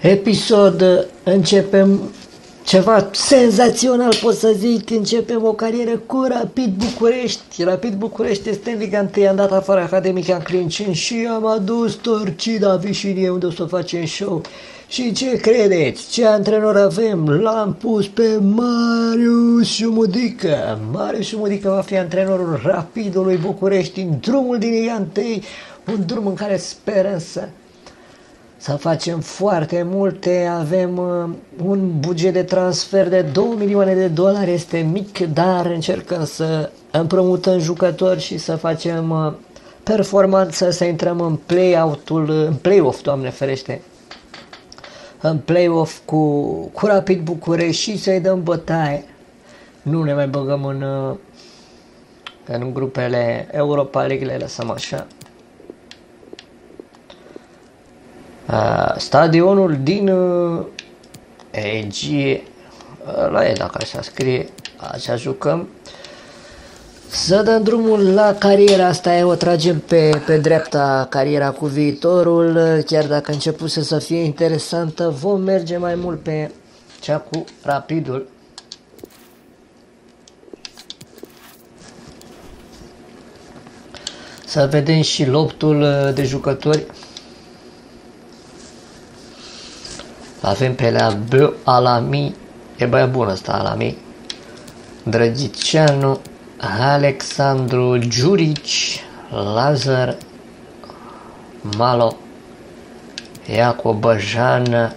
episod începem ceva senzațional, pot să zic, începem o carieră cu Rapid București. Rapid București este în Liga 1, am dat afară Academica în Clincin și am adus Torcida Vișinie unde o să facem show. Și ce credeți? Ce antrenor avem? L-am pus pe Marius Șumudică. Marius Șumudică va fi antrenorul Rapidului București în drumul din Liga 1, un drum în care sperăm să să facem foarte multe, avem uh, un buget de transfer de 2 milioane de dolari, este mic, dar încercăm să împrumutăm jucători și să facem uh, performanță, să intrăm în play-out-ul, în play-off, Doamne ferește, în play-off cu, cu Rapid București și să-i dăm bătaie. Nu ne mai băgăm în, uh, în grupele Europa League, le lăsăm așa. Uh, stadionul din uh, Egie, la e dacă așa scrie, așa jucăm. Să dăm drumul la cariera asta, e, o tragem pe, pe dreapta cariera cu viitorul, chiar dacă începuse să fie interesantă, vom merge mai mult pe cea cu rapidul. Să vedem și loptul uh, de jucători. Avem pe la B Alami, e băiat bun ăsta Alami, Drăgicianu, Alexandru Giurici, Lazar Malo, Iacob Băjan,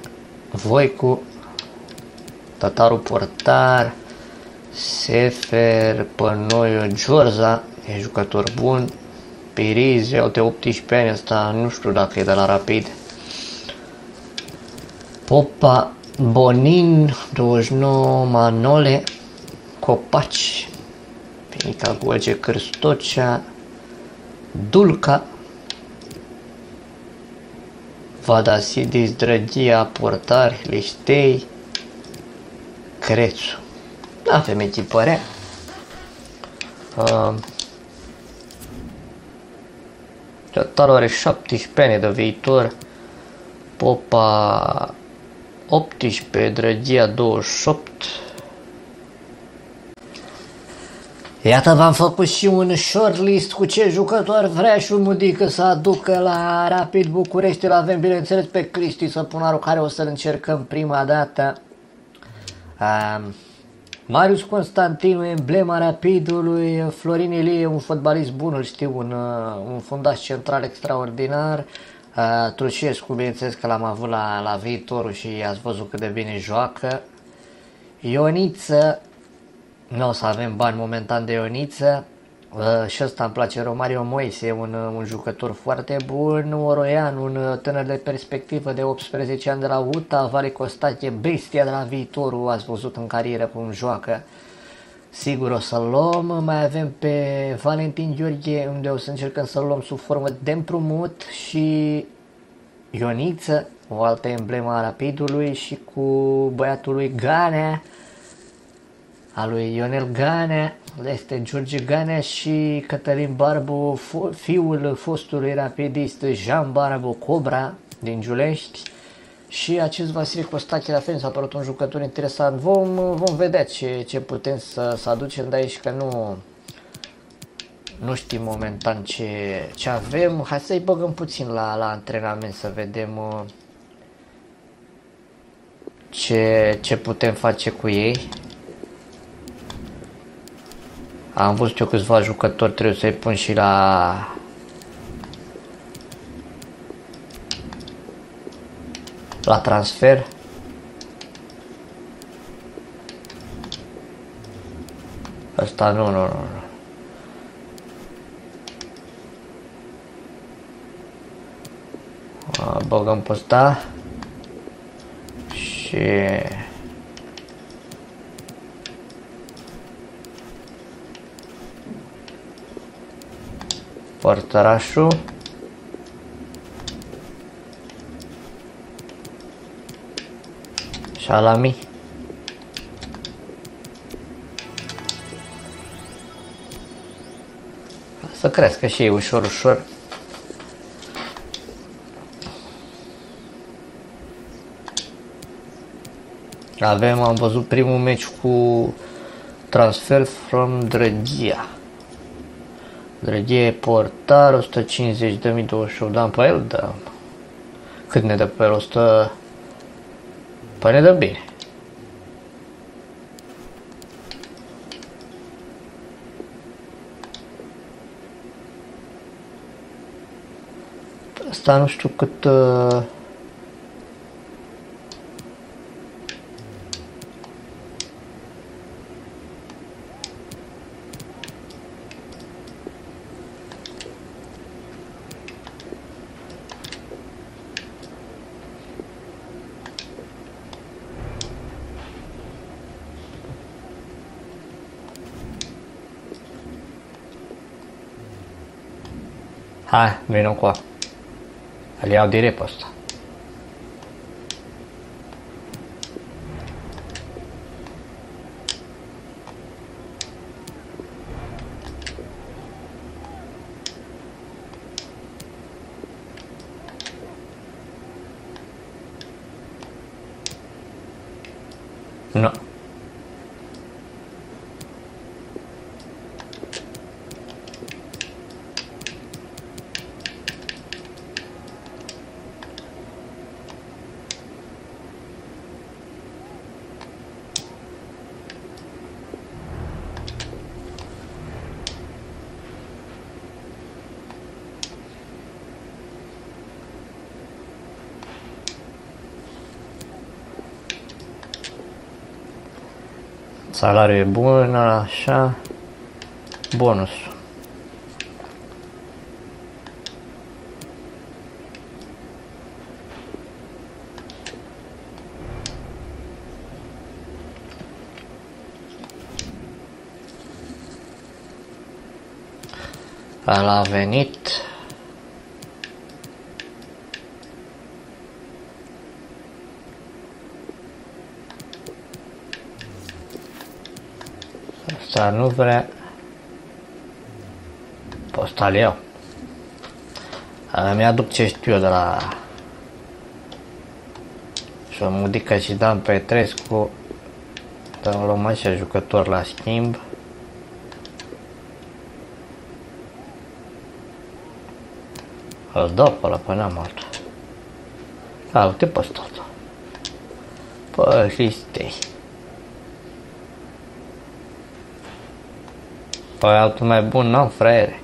Voicu, Tataru Portar, Sefer Pănoiu Giorza, e jucător bun, Piriz, iau de 18 ani, asta nu știu dacă e de la Rapid. Popa, Bonin, 29, Manole, Copaci, Pinica Goge Cârstocea, Dulca, Vadasidis, Drăgia, Portari, Liștei, Crețu. Avem echipărea. Uh, Total are 17 ani de viitor. Popa 18, Drăgia 28. Iată v-am făcut și un shortlist cu ce jucători vrea și Mudică să aducă la Rapid București. Îl avem bineînțeles pe Cristi Săpunaru care o să-l încercăm prima dată. Um, Marius Constantinu, emblema Rapidului, Florin Ilie, un fotbalist bun, îl știu, un, uh, un fundaș central extraordinar, Uh, Trușescu, bineînțeles că l-am avut la, la viitorul și ați văzut cât de bine joacă. Ioniță, nu o să avem bani momentan de Ioniță. Uh, și ăsta îmi place, Romario Moise, un, uh, un jucător foarte bun, Oroian, un uh, tânăr de perspectivă de 18 ani de la UTA, Vale Costache, bestia de la viitorul, ați văzut în carieră cum joacă. Sigur o să luăm, mai avem pe Valentin Gheorghe unde o să încercăm să luăm sub formă de împrumut și Ioniță, o altă emblemă a Rapidului și cu băiatul lui Ganea, a lui Ionel Ganea, este George Ganea și Cătălin Barbu, fiul fostului rapidist Jean Barbu Cobra din Giulești și acest Vasile Costache la fel s-a părut un jucător interesant. Vom, vom vedea ce, ce putem să, să aducem de aici, că nu, nu știm momentan ce, ce avem. Hai să-i băgăm puțin la, la antrenament să vedem uh, ce, ce putem face cu ei. Am văzut eu câțiva jucători, trebuie să-i pun și la la transfer. Asta nu, nu, nu. Băgăm pe ăsta și părtărașul Salami. Să crească și ei ușor, ușor. Avem, am văzut primul meci cu transfer from Drăgia. Drăgia e portar, 150 de mii 28 dăm pe el, da. Cât ne dă pe el? 100... pare da bene станеш тук като știu cât... Uh... Hai, vino qua. Îl iau direct pe ăsta. Nu. Salariul e bun, așa. Bonus. Ăla a venit. Asta nu vrea. Postal eu. Mi-aduc ce știu eu de la și Mudica și Dan Petrescu Dar luăm așa jucători la schimb Îl dau pe ăla, pe n-am altul A, uite pe ăsta Păi, Cristei Păi altul mai bun n-am, fraiere.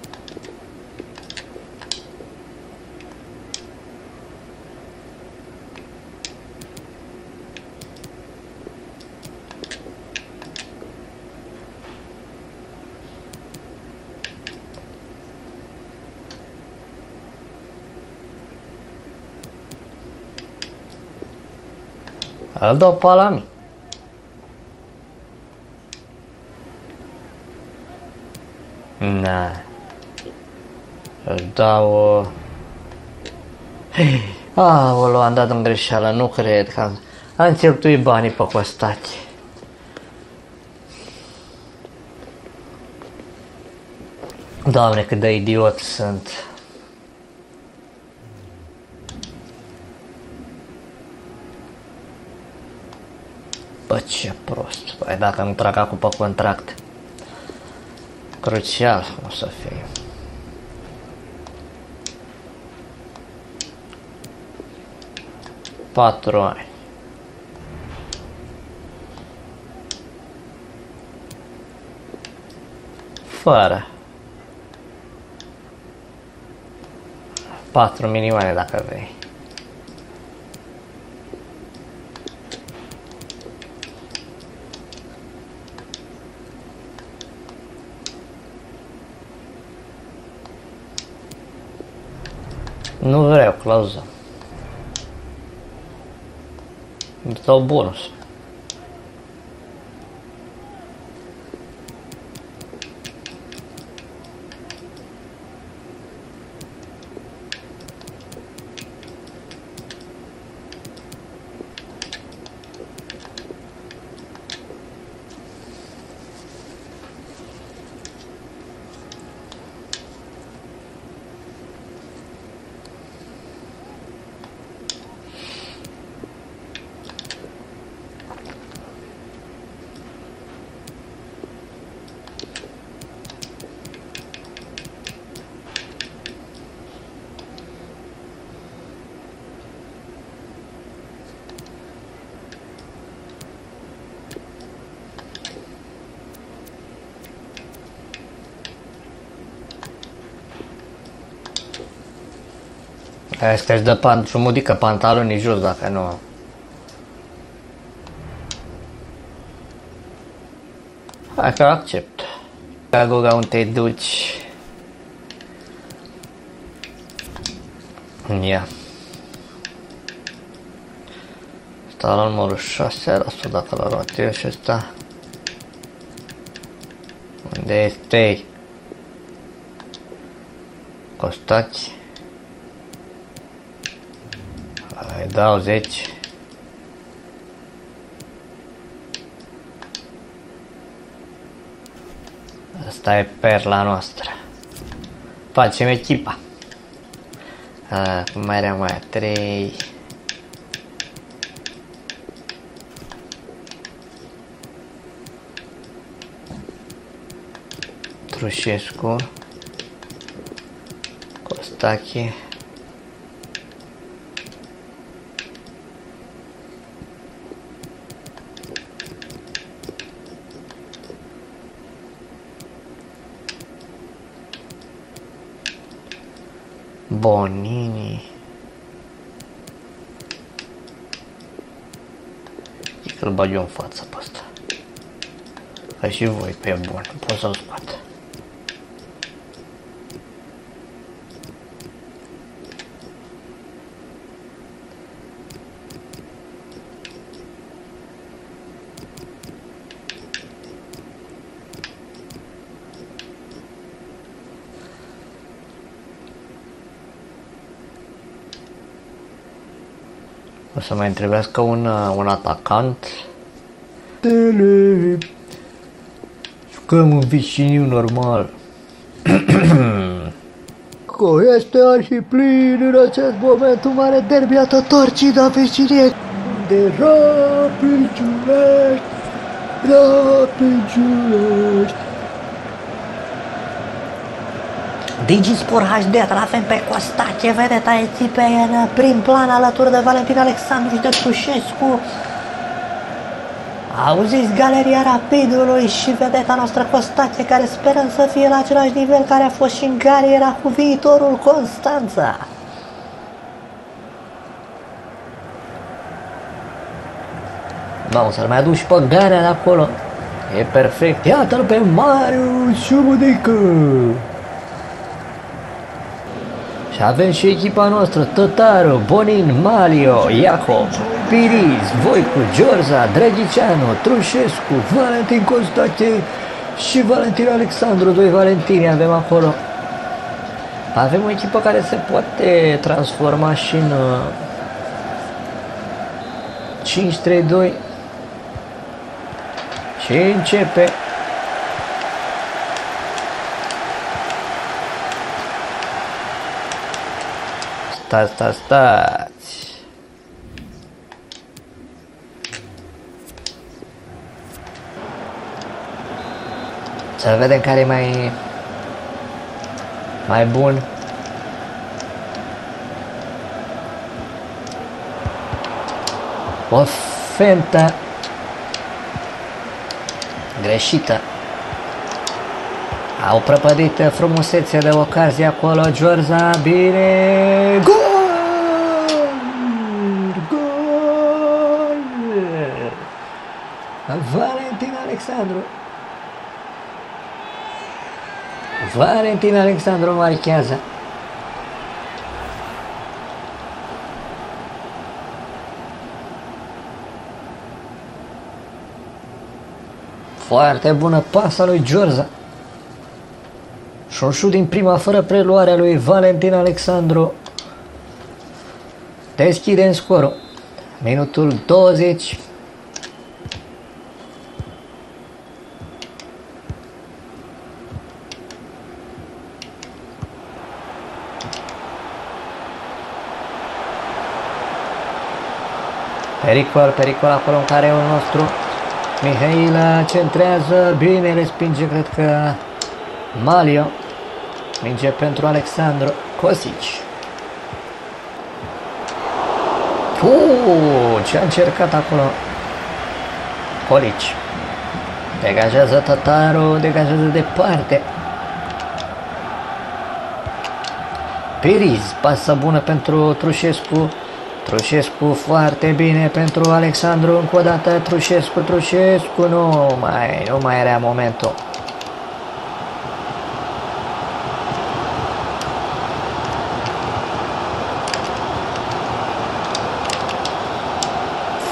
Îl dau pe la mine. Na. Îl dau... Aolo, am dat în greșeală, nu cred că am, am cheltuit banii pe costache. Doamne, cât de idiot sunt. Bă, ce prost. Păi dacă nu trag acum pe contract. Crucial o să fie. Patru ani. Fără. 4 milioane dacă vrei. Nu vreau clauză. Îmi dau bonus. Asta își dă pan, frumudică pantalonii jos dacă nu... Hai că accept. Gagoga, unde te duci? Ia. Sta la numărul 6, era asta dacă l-a luat eu și ăsta. Unde este? Costați. Hai, dau 10. Asta e perla noastră. Facem echipa. Acum mai era mai 3. Trușescu. Costache. Bonini. E că-l bag eu în față pe ăsta. Ca și voi pe bun, pot să-l scot. O să mai întrebească un, uh, un atacant. Tele. Jucăm un viciniu normal. Că este arhiplin în acest moment un mare derby a Tătorcii de vecinie. De rapid Giulești, rapid Giulești. Digisport HD, îl avem pe Costache, vedeta echipei în prim plan alături de Valentin Alexandru și de Tușescu. Auziți galeria Rapidului și vedeta noastră Costache, care sperăm să fie la același nivel care a fost și în gariera cu viitorul Constanța. Mamă, să-l mai aduc și pe garea de acolo. E perfect. Iată-l pe Marius Șumudică. Și avem și echipa noastră, Tătaru, Bonin, Malio, Iacob, Piriz, Voicu, Giorza, Dragicianu, Trușescu, Valentin Constate și Valentin Alexandru, doi Valentini avem acolo. Avem o echipă care se poate transforma și în 5-3-2 și începe Stați, stați, stați. Să vedem care e mai mai bun. O fentă greșită. Au prăpădit frumusețe de ocazie acolo, Giorza, bine, gol! Valentin Alexandru marchează. Foarte bună pasa lui Giorza. Și un șut din prima fără preluarea lui Valentin Alexandru. Deschidem scorul. Minutul 20. Pericol, pericol acolo în care un nostru Mihaila centrează, bine respinge, cred că Malio. Minge pentru Alexandru Cosici. Puuu, ce a încercat acolo Colici. Degajează Tataru, degajează departe. Periz, pasă bună pentru Trușescu. Trușescu foarte bine pentru Alexandru, încă o dată Trușescu, Trușescu, nu mai, nu mai era momentul.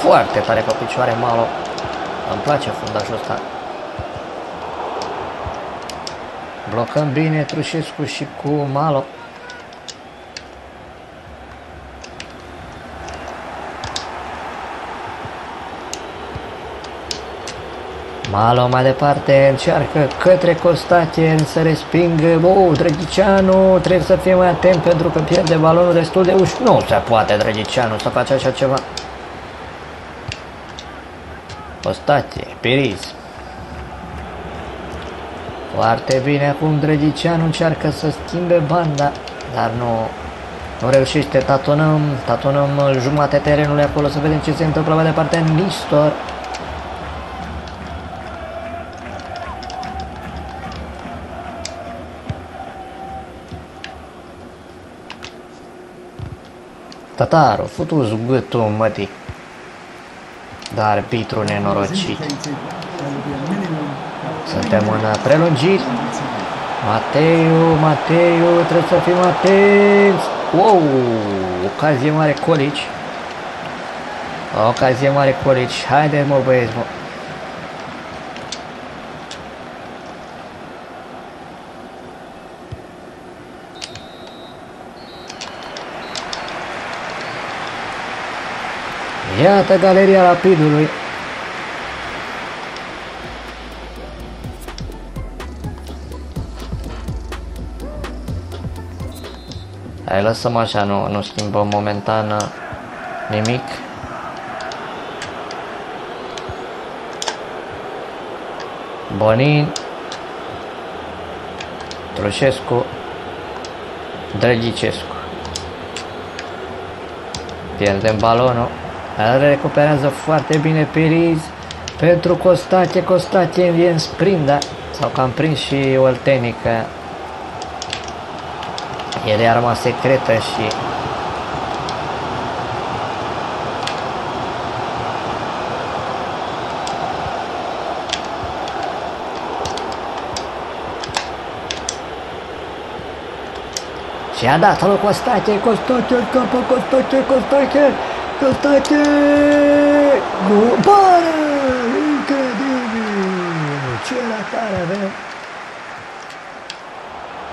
Foarte tare pe picioare Malo. Îmi place fundașul ăsta. Blocăm bine Trușescu și cu Malo. Malo mai departe încearcă către Costache să respingă. Oh, Drăgicianu trebuie să fie mai atent pentru că pierde balonul destul de ușor. Nu se poate Drăgicianu să face așa ceva. Costache, Piriz. Foarte bine acum Drăgicianu încearcă să schimbe banda, dar nu, nu reușește. Tatonăm, tatonăm jumate terenului acolo să vedem ce se întâmplă mai departe. Nistor Tataru, futu zgâtul mătii. Dar arbitru nenorocit. Suntem în prelungiri. Mateiu, Mateiu, trebuie să fim atenți. Wow, ocazie mare Colici. Ocazie mare Colici. Haide mă băieți, mă. Iată galeria rapidului. Hai, lăsăm așa, nu, nu schimbăm momentan uh, nimic. Bonin, Trușescu, Drăgicescu. Pierdem balonul. Îl recuperează foarte bine Piriz pentru Costache. Costache învie în sprint, da? Sau că am prins și Oltenică. El e arma secretă și Și a dat lui Costache, Costache, capă, Costache, Costache, Costache! Bară! Incredibil! Ce ratare avem!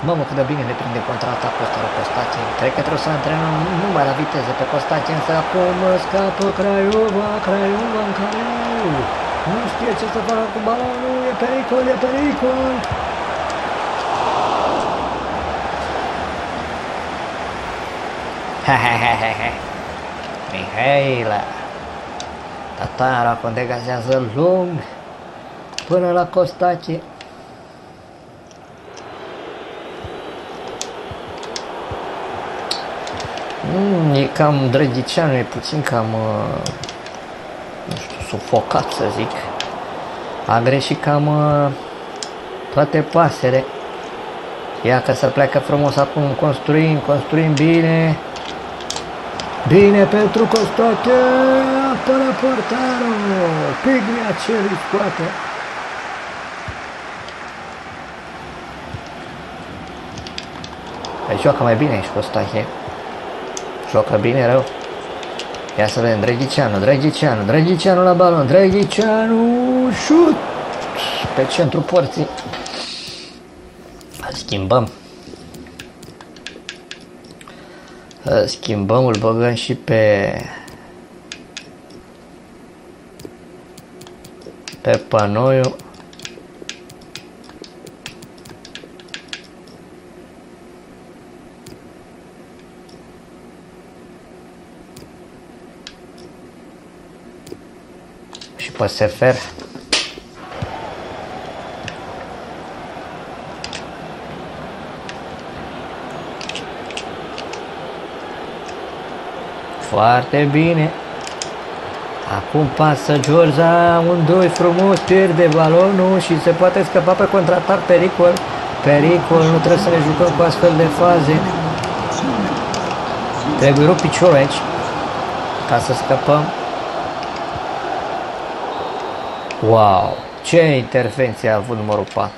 Mamă, cât de bine ne prinde contraatacul ăsta la Costache. Cred că trebuie să antrenăm numai la viteză pe Costache, însă acum scapă Craiova, Craiova în care nu știe ce să facă cu balonul, e pericol, e pericol! Ha ha ha ha ha! Mihaela. Tatara acum degazează lung până la Costache. Mm, e cam drăghiceanu, e puțin cam, uh, nu știu, sufocat să zic. A greșit cam uh, toate pasele. Ia că să pleacă frumos acum, construim, construim bine. Bine pentru Costache, apără portarul, Pigmea Ceri scoate. Păi joacă mai bine aici Costache. Joacă bine rău. Ia să vedem, Drăghiceanu, Drăghiceanu, Drăghiceanu la balon, Drăghiceanu, șut pe centru porții. Îl schimbăm. Schimbăm, îl băgăm și pe pe panoiul. Și pe sefer Foarte bine. Acum pasă Giorza, un doi frumos, pierde balonul și se poate scăpa pe contraatac pericol. Pericol, nu trebuie să ne jucăm cu astfel de faze. Trebuie rupt piciorul aici ca să scăpăm. Wow! Ce intervenție a avut numărul 4.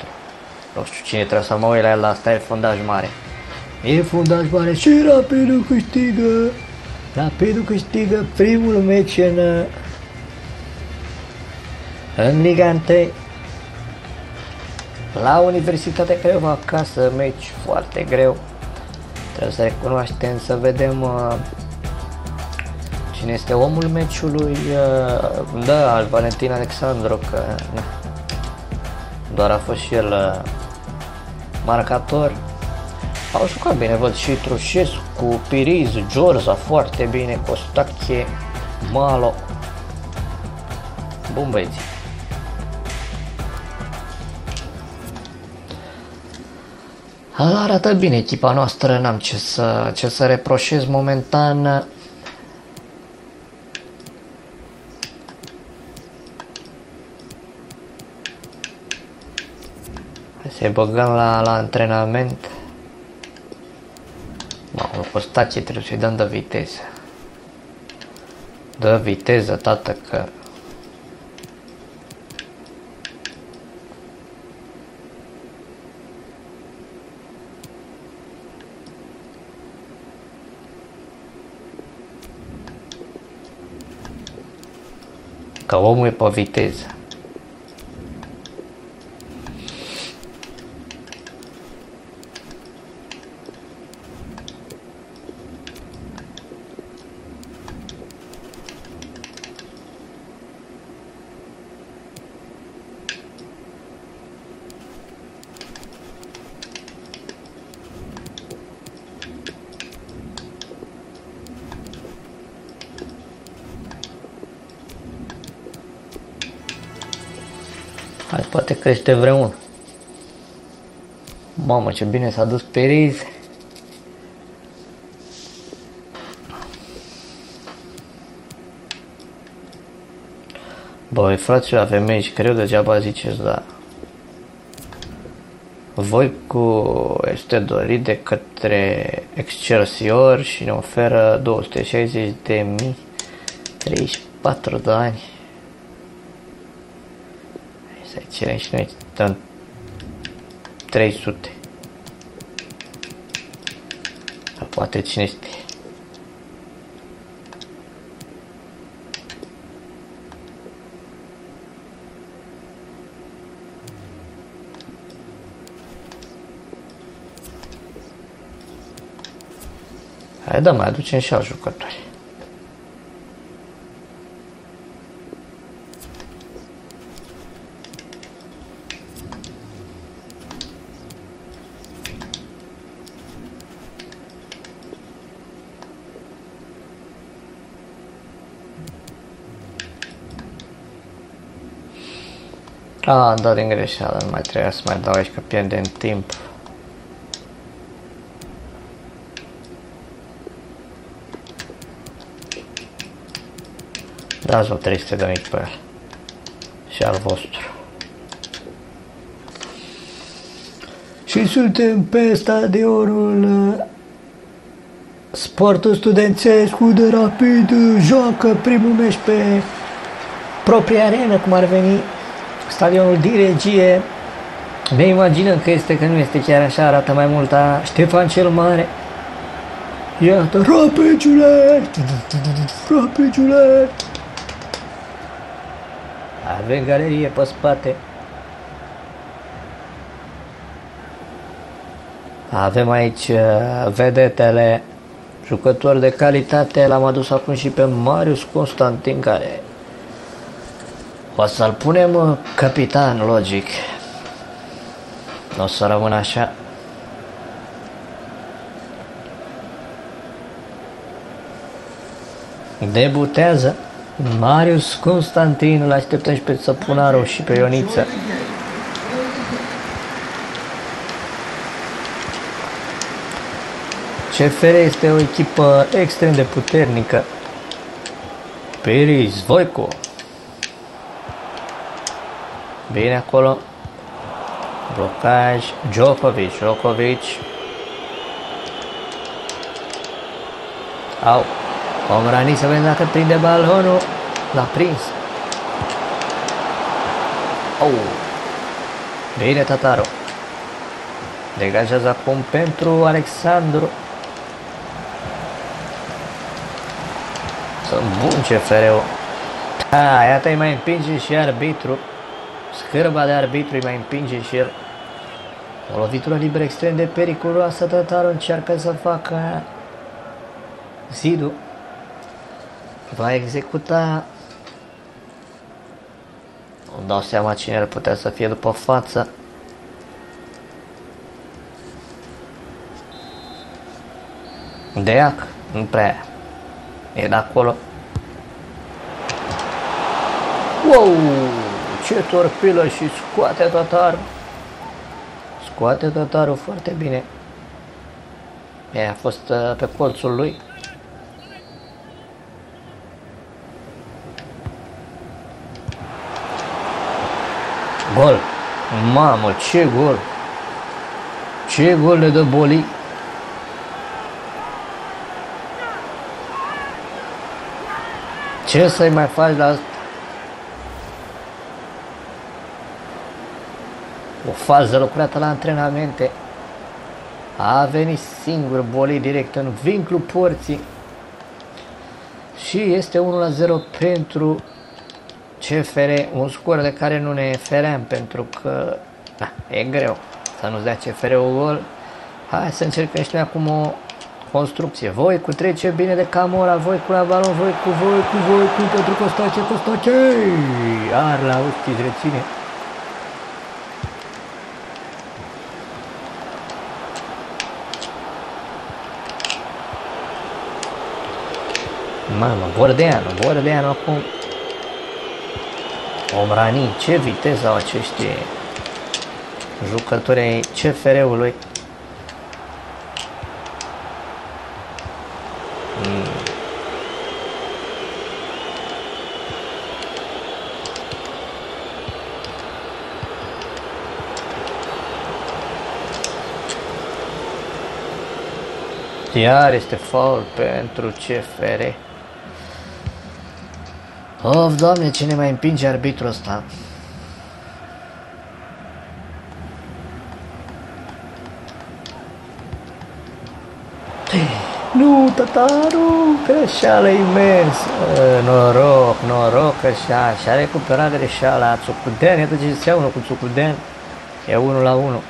Nu știu cine trebuie să mă uit la el, asta e fundaj mare. E fundaj mare și Rapidul câștigă. Rapidul câștigă primul meci în, în Liga 1. La Universitatea Craiova acasă, meci foarte greu. Trebuie să recunoaștem, să vedem uh, cine este omul meciului. Uh, da, al Valentin Alexandru, că na, doar a fost și el uh, marcator. Au jucat bine, văd și Trușescu, Piriz, Giorza foarte bine, Costache, Malo. Bun băieți. Arată bine echipa noastră, n-am ce să, ce să reproșez momentan. Hai să băgăm la, la antrenament. Mamă, Costache trebuie să-i dăm de viteză. Dă viteză, tată, că că omul e pe viteză. Hai, poate crește vreunul. Mamă, ce bine s-a dus Periz. Băi, fraților, avem meci greu, degeaba ziceți, da. Voi cu este dorit de către Excelsior și ne oferă 260 de mii 34 de ani. Să cerem și noi dăm 300. Sau poate cine este. Hai da, mai aducem și alți jucători. A, da, din greșeală, nu mai trebuia să mai dau aici că pierdem timp. Dați-vă 300 de mici pe el. Și al vostru. Și suntem pe stadionul uh, Sportul Studențesc de Rapid joacă primul meci pe propria arenă, cum ar veni stadionul din regie. Ne imaginăm că este, că nu este chiar așa, arată mai mult a Ștefan cel Mare. Iată, Rapid Rapid Avem galerie pe spate. Avem aici uh, vedetele, jucători de calitate. L-am adus acum și pe Marius Constantin, care o să-l punem uh, capitan, logic. Nu o să rămână așa. Debutează Marius Constantin, îl așteptăm și pe Săpunaru și pe Ioniță. CFR este o echipă extrem de puternică. Periz, Voico, Bine acolo. Blocaj. Djokovic. Djokovic. Au. Omrani să vedem dacă prinde balonul. L-a prins. Au. Bine, Tataru. Degajează acum pentru Alexandru. Sunt bun CFR-ul. Da, iată îi mai împinge și arbitru. Scârba de arbitru îi mai împinge și el. O lovitură liberă extrem de periculoasă, Tătarul încearcă să facă zidul. Va executa nu dau seama cine ar putea să fie după față. Deac, nu prea. E de acolo. Wow! Ce torpilă și scoate tatarul. Scoate tatarul foarte bine. E, a fost uh, pe colțul lui. Gol! Mamă, ce gol! Ce gol le dă Boli! Ce să-i mai faci la asta? O fază lucrată la antrenamente. A venit singur Boli direct în vincul porții. Și este 1 la 0 pentru CFR, un scor de care nu ne feream pentru că na, e greu să nu-ți dea CFR-ul gol. Hai să încercăm și noi acum o construcție. Voi cu trece bine de Camora, voi cu la balon, voi cu voi, cu voi, cu pentru Costace, Costace! Arla, uite, reține. Mamă, Bordeanu, Bordeanu acum Omrani, ce viteză au acești jucători ai CFR-ului. Mm. Iar este faul pentru CFR. Of, doamne, cine mai împinge arbitrul ăsta? Nu, tătaru, greșeală imensă. Noroc, noroc că și-a, și-a recuperat greșeala Țucuden, iată ce se unul cu Țucuden. E unul la unul.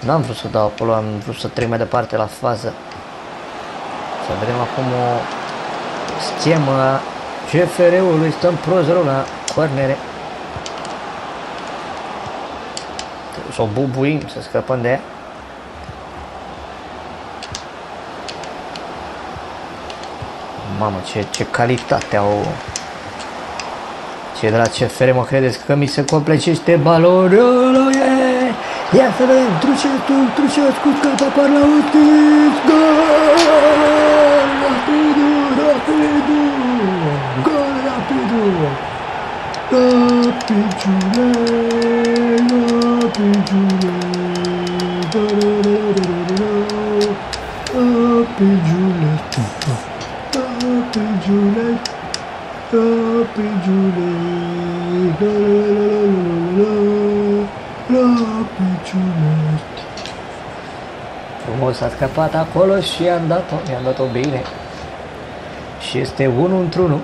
N-am vrut să dau acolo, am vrut să trec mai departe la fază. Să vedem acum o schemă CFR-ului stăm prost rău la cornere. Să o bubuim, să scăpăm de ea. Mamă, ce, ce calitate au ce de la CFR mă credeți că mi se complecește balonul Ia să vedem, Trucescu, Trucescu scapă par la Utis, gol! Rapidule, rapidule, rapidule, rapidule, rapidule, rapidule. Frumos a scăpat acolo și i-am dat-o, i-am dat-o bine. Și este unul într-unul.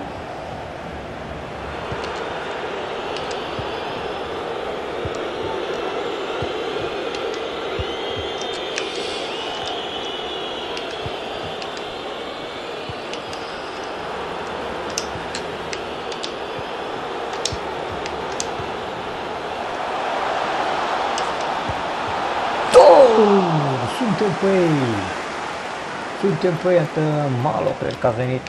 Suntem pe ei. Suntem pe iată Malo, cred că a venit.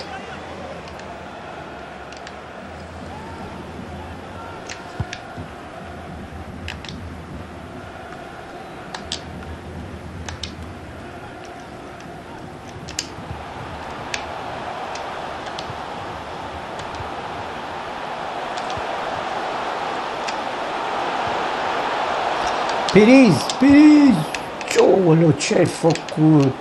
ce ai făcut?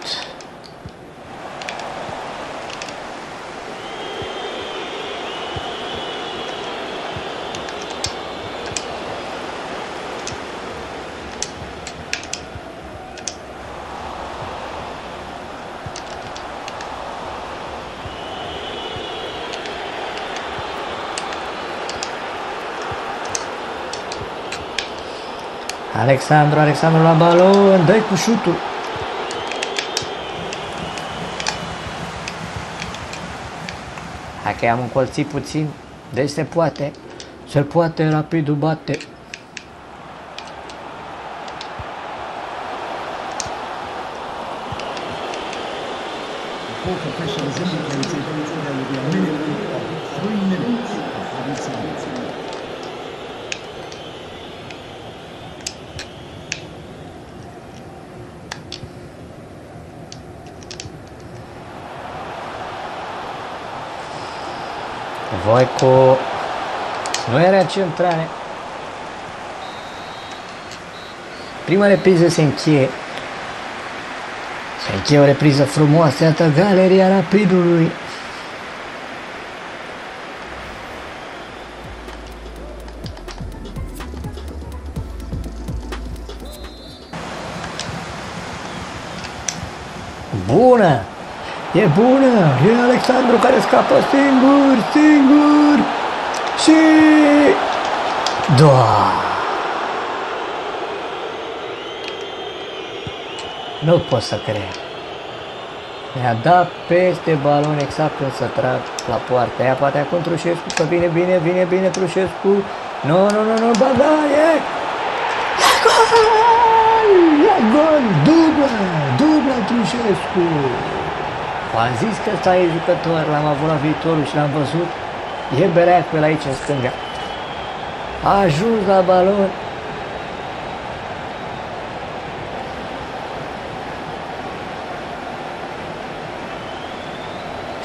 Alexandru, Alexandru la balon, dai cu șutul. Că i-am încolțit puțin, deci se poate, se poate, rapidul bate. Fourth official has indicated Voico nu era centrare. Prima repriză se încheie. Se încheie o repriză frumoasă, iată galeria rapidului. E bună! E Alexandru care scapă singur, singur! Și... Da! Nu pot să cred. Mi-a dat peste balon exact când să trag la poartă. Ea poate acum Trușescu, că vine bine, vine bine Trușescu. Nu, nu, nu, nu, bagaie! E gol! E gol! Dublă! Dublă Trușescu! V-am zis că ăsta e jucător, l-am avut la viitorul și l-am văzut. E berea pe aici în stânga. A ajuns la balon.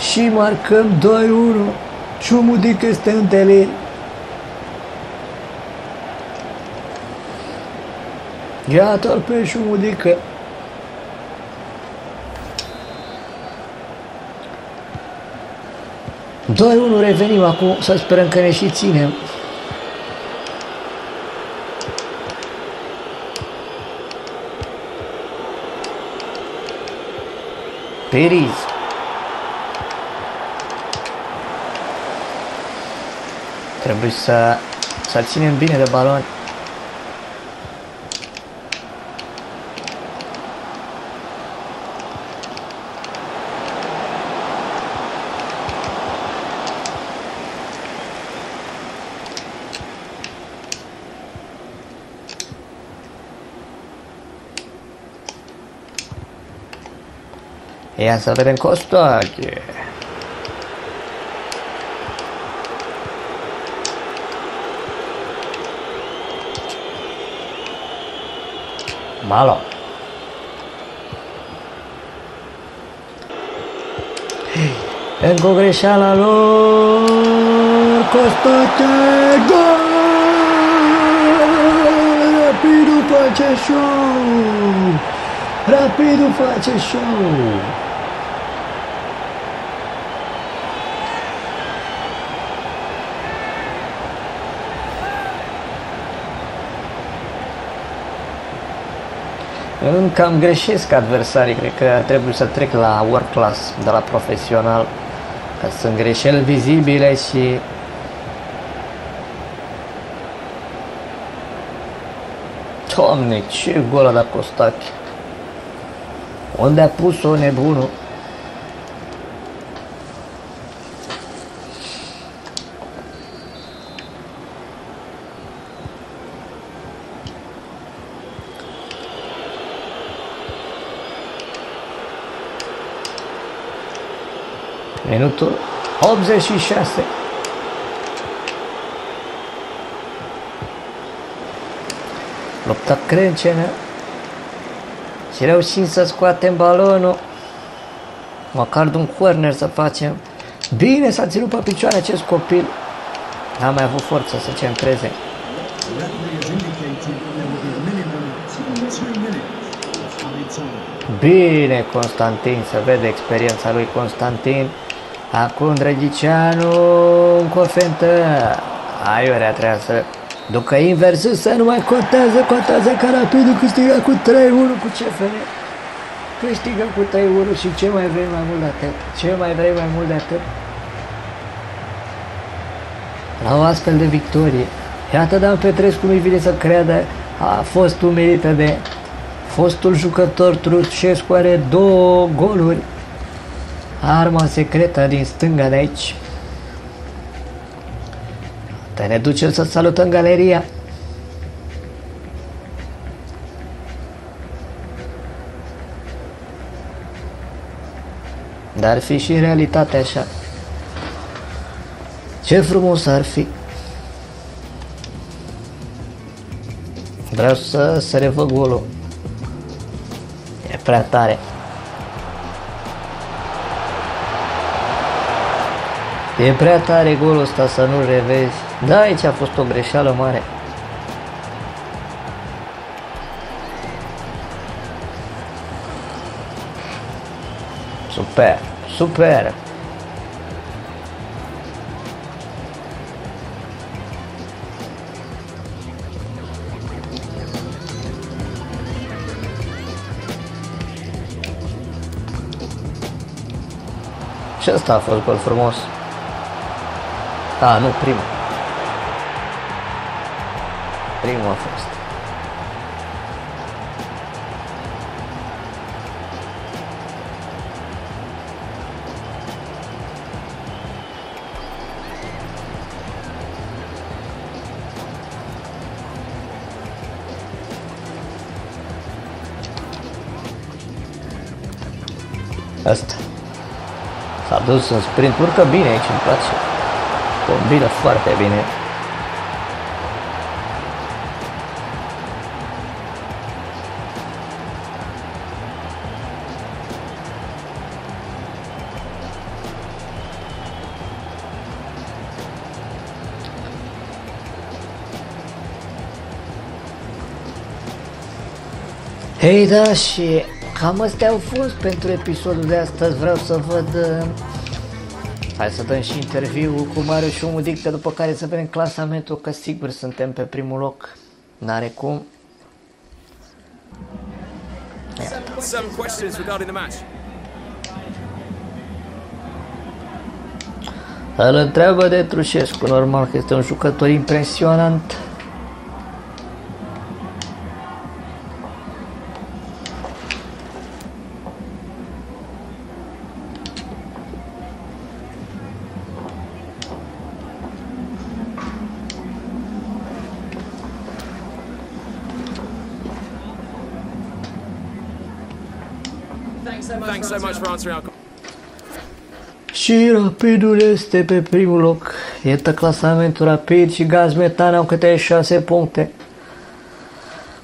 Și marcăm 2-1. Ciumudic este în tele. Iată-l pe Ciumudică. Doi unu revenim acum, să sperăm că ne și ținem. Periz. Trebuie să, să ținem bine de balon. Ia să vedem Costache. Malo. Încă o greșeală lor. Costache. Gol! Rapidul face show! Rapidul face show! Încă am greșesc adversarii, cred că trebuie să trec la work class, de la profesional, că sunt greșeli vizibile și Doamne, ce gol a dat Costache! Onda je puso nebuno. Minuto 86. Lopta. Și reușim să scoatem balonul. Măcar de un corner să facem. Bine s-a ținut pe picioare acest copil. N-a mai avut forță să centreze. The referee has indicated there will be a minimum of two minutes of added time. Bine Constantin, să vede experiența lui Constantin. Acum Drăgicianu încă o fentă. Aiurea trebuie să ducă invers, să nu mai contează, contează că rapidul câștigă cu 3-1 cu CFR. Câștigă cu 3-1 și ce mai vrei mai mult de atât? Ce mai vrei mai mult de atât? La o astfel de victorie. Iată Dan Petrescu nu-i vine să creadă a fost umilită de fostul jucător Trucescu, are două goluri. Arma secretă din stânga de aici. Te ne ducem să salutăm galeria. Dar fi și realitatea așa. Ce frumos ar fi. Vreau să, să revăd golul. E prea tare. E prea tare golul ăsta să nu revezi. Da, aici a fost o greșeală mare. Super, super. Și ăsta a fost gol frumos. A, nu, primul. Primul a fost. Asta. S-a dus în sprint, urcă bine aici, îmi place. Combină foarte bine. Hei, da, și cam astea au fost pentru episodul de astăzi. Vreau să văd... uh, Hai să dăm și interviu cu Marius și omul dictă, după care să vedem clasamentul, că sigur suntem pe primul loc. N-are cum. Some questions regarding the match. Îl întreabă de Trușescu, normal că este un jucător impresionant. Și Rapidul este pe primul loc. Iată clasamentul Rapid și Gaz Metan au câte 6 puncte.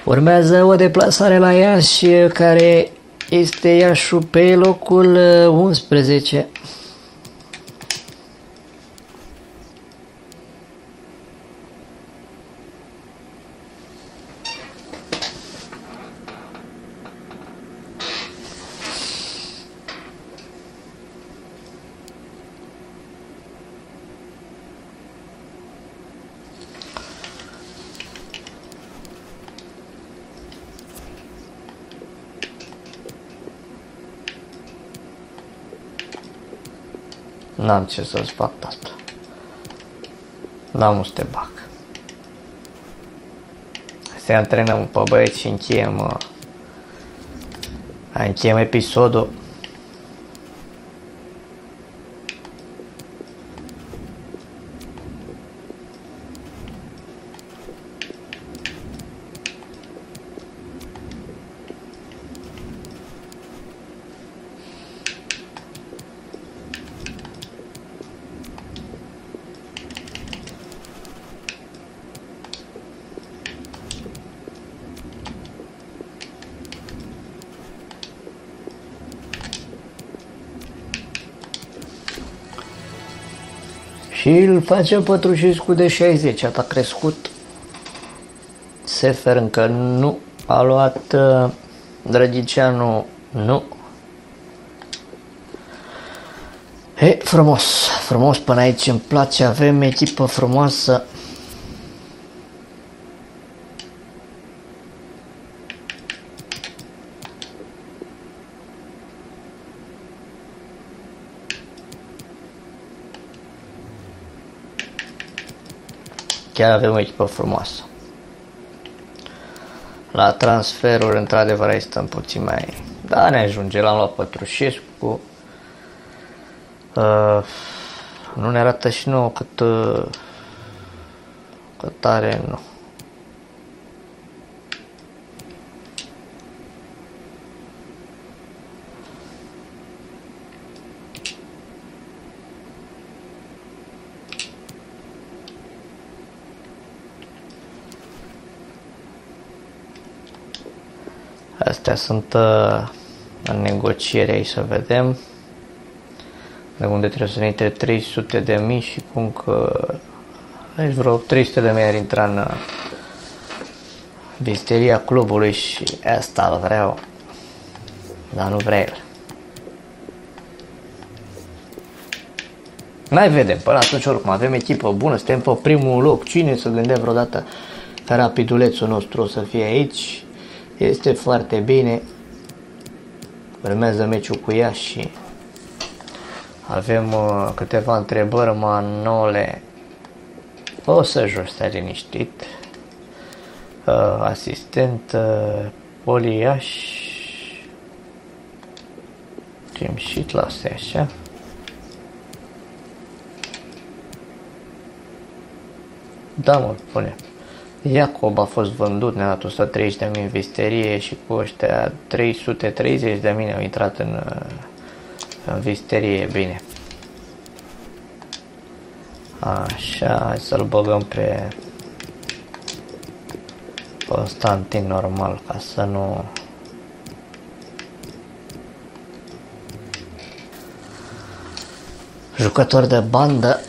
Urmează o deplasare la Iași, care este Iașul pe locul uh, 11. N-am ce să-ți fac asta. N-am unde să te bag. Să antrenăm pe băieți și încheiem, uh, încheiem episodul. Și îl face Pătrușescu de 60, a crescut. Sefer încă nu a luat uh, Drăgicianu, nu. He, frumos, frumos până aici îmi place, avem echipă frumoasă. Chiar avem o echipă frumoasă. La transferuri, într-adevăr, aici stăm puțin mai... Da, ne ajunge, l-am luat Pătrușescu. Uh, nu ne arată și nouă cât... Uh, cât are, nu. Astea sunt uh, în negociere aici să vedem. De unde trebuie să ne intre 300 de mii și cum că aici vreo 300 de mii ar intra în uh, visteria clubului și asta îl vreau. Dar nu vrea el. Mai vedem, până atunci oricum avem echipă bună, suntem pe primul loc, cine să gândea vreodată că rapidulețul nostru o să fie aici este foarte bine. Urmează meciul cu ea și avem uh, câteva întrebări manole. O să joci, stai liniștit. Uh, asistent uh, Poliaș Jim Sheet, lasă așa. Da, mă, pune. Iacob a fost vândut, ne-a dat 130 de mii în visterie și cu ăștia 330 de mii au intrat în, în visterie, bine. Așa, hai să-l băgăm pe Constantin normal, ca să nu... Jucător de bandă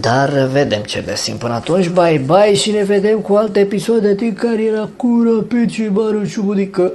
dar vedem ce găsim până atunci. Bye bye și ne vedem cu alte episoade din cariera cu Rapid și Baru și Budică.